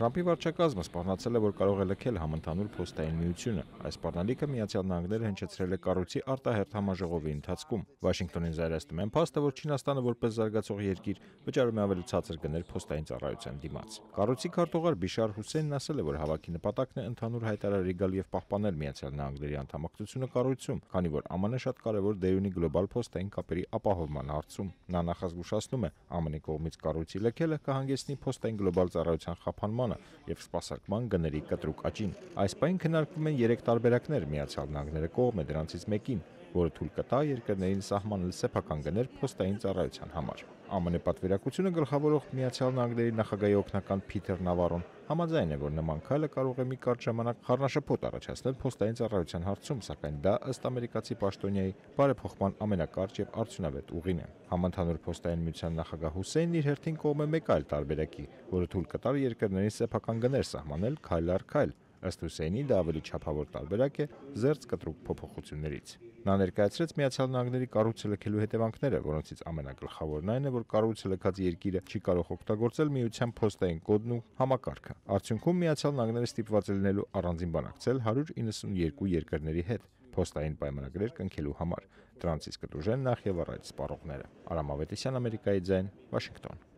Թրամփի վարչակազմը սպառնացել է, որ կարող է լքել համընդհանուր փոստային միությունը։ Այս սպառնալիքը Միացյալ Նահանգները հնչեցրել է կառույցի արտահերթ համաժողովի ընթացքում։ Վաշինգտոնին զայրացնում են փաստը, որ Չինաստանը որպես զարգացող երկիր վճարում է ավելի ցածր գներ փոստային ծառայության դիմաց։ Կառույցի քարտուղար Բիշար Հուսեյնն ասել է, որ հավաքի նպատակն է ընդհանուր հայտարարի գալ եւ պահպանել Միացյալ Նահանգների անդամակցությունը կառույցում, քանի որ ԱՄՆ շատ կարևոր դեր ունի գլոբալ փոստային կապերի ապահովման հարցում։ Նա նախազգուշացնում է, ԱՄՆ-ի կողմից կառույցի լքելը կհանգեցնի փոստային գլոբալ ծառայության խափանմանը եւ սպասարկման գների կտրուկ աճին։ Այս պայն քննարկվում են 3 տարբերակներ Միացյալ Նահանգները կողմ է դրանցից մեկին, որը թույլ կտա երկրներին սահմանել սեփական գներ փոստային ծառայության համար։ ԱՄՆ պատվիրակությունը գլխավորող Միացյալ Նահանգների նախագահի օգնական Փիթեր Նավարոն համաձայն է, որ նման քայլը կարող է մի կարճ ժամանակ խառնաշփոթ առաջացնել փոստային ծառայության հարցում, սակայն դա ըստ ամերիկացի պաշտոնյայի բարեփոխման ամենակարճ եւ արդյունավետ ուղին է։ Համընդհանուր փոստային միության նախագահ Հուսեյնն իր հերթին կողմ է մեկ այլ տարբերակի, որը թույլ կտար երկրներին սեփական գներ սահմանել քայլ առ քայլ, Ըստ Հուսեյնի դա ավելի չափավոր տարբերակ է զերծ կտրուկ փոփոխություններից։ Նա ներկայացրեց Միացյալ Նահանգների կառույցը լքելու հետևանքները, որոնցից ամենագլխավորն այն է, որ կառույցը լքած երկիրը չի կարող օգտագործել միության փոստային կոդն ու համակարգը։ Արդյունքում Միացյալ Նահանգները ստիպված է լինելու առանձին բանակցել 192 երկրների հետ փոստային պայմանագրեր կնքելու համար։ Դրանցից կդուժեն նախ եւ առաջ սպառողները։ Արամ Ավետիսյան, Ամերիկայի ձայն, Վաշինգտոն։